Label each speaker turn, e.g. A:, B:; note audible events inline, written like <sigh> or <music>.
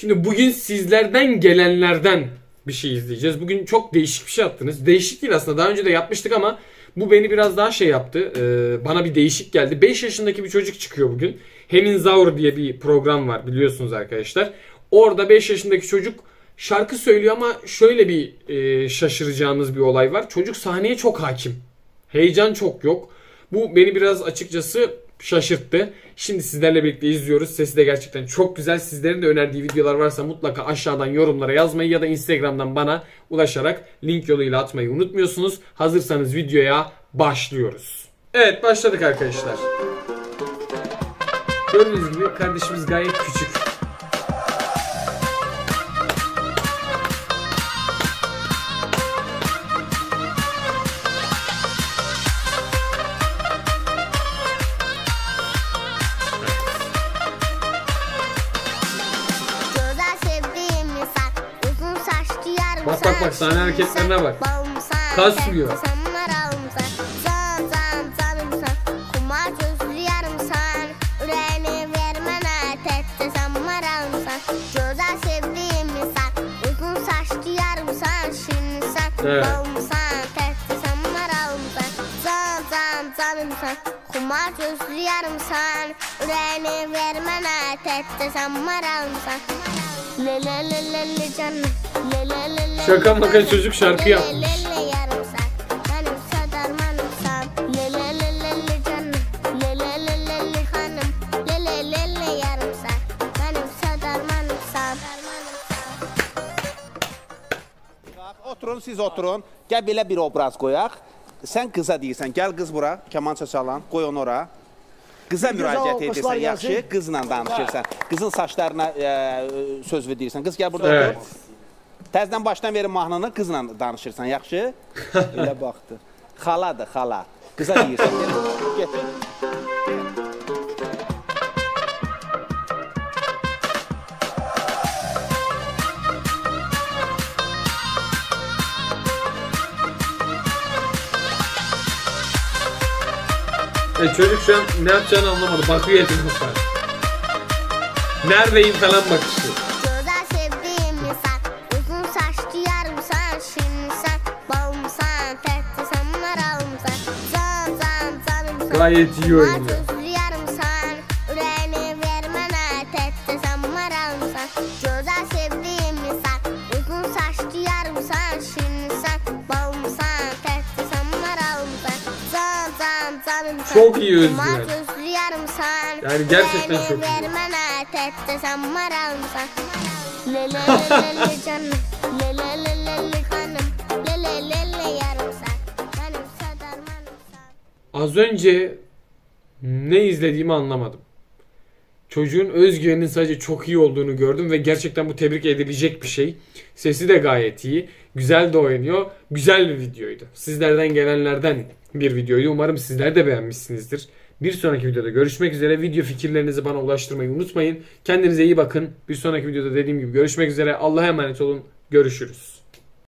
A: Şimdi bugün sizlerden gelenlerden bir şey izleyeceğiz. Bugün çok değişik bir şey yaptınız. Değişik değil aslında. Daha önce de yapmıştık ama bu beni biraz daha şey yaptı. Ee, bana bir değişik geldi. 5 yaşındaki bir çocuk çıkıyor bugün. Heminzaur diye bir program var biliyorsunuz arkadaşlar. Orada 5 yaşındaki çocuk şarkı söylüyor ama şöyle bir e, şaşıracağınız bir olay var. Çocuk sahneye çok hakim. Heyecan çok yok. Bu beni biraz açıkçası şaşırttı. Şimdi sizlerle birlikte izliyoruz. Sesi de gerçekten çok güzel. Sizlerin de önerdiği videolar varsa mutlaka aşağıdan yorumlara yazmayı ya da Instagram'dan bana ulaşarak link yoluyla atmayı unutmuyorsunuz. Hazırsanız videoya başlıyoruz. Evet başladık arkadaşlar. Gördüğünüz gibi kardeşimiz gayet küçük. Bak, bak, bak, sahne hareketlerine bak. Kasmıyor.
B: Zanımsan Kumar gözlü alımsan Güzel sevdiğim insan. Uzun saçlı yarımsan Şimdi sen
A: Şaka maka çocuk şarkı yapmış.
B: le le yarım sen Benim sadarmanım sen Le le le le le canım Le le le le le hanım Le le le le yarım sen Benim sadarmanım sen
C: Oturun, siz oturun. Gəl belə bir obraz qoyaq. Sən qıza deyirsən, gəl qız bura, kamança çalan, qoy onu ora. Qıza müraciət edirsən, yaxşı, qızla danışırsan. Qızın saçlarına e, söz verirsən. Qız gəl burada
A: Evet.
C: otur. Təzədən başdan verin mahnını, qızla danışırsan, yaxşı? Elə baxdı. Xaladır, xala. Qıza deyirsən, gəl, get.
A: E çocuk şu an ne yapacağını anlamadı. Bakıyor etrafa. Neredeyim falan bakışı.
B: Güzel sevdiğim insan Uzun saçlı yarımsan Şimdi sen balımsan Tette sanlar alımsan Zan zan zanımsan
A: Gayet iyi
B: Kumar le le <laughs> yarım sen Benim sadarmanım sen
A: Az önce ne izlediğimi anlamadım. Çocuğun özgüveninin sadece çok iyi olduğunu gördüm ve gerçekten bu tebrik edilecek bir şey. Sesi de gayet iyi. Güzel de oynuyor. Güzel bir videoydu. Sizlerden gelenlerden bir videoydu. Umarım sizler de beğenmişsinizdir. Bir sonraki videoda görüşmek üzere. Video fikirlerinizi bana ulaştırmayı unutmayın. Kendinize iyi bakın. Bir sonraki videoda dediğim gibi görüşmek üzere. Allah'a emanet olun. Görüşürüz.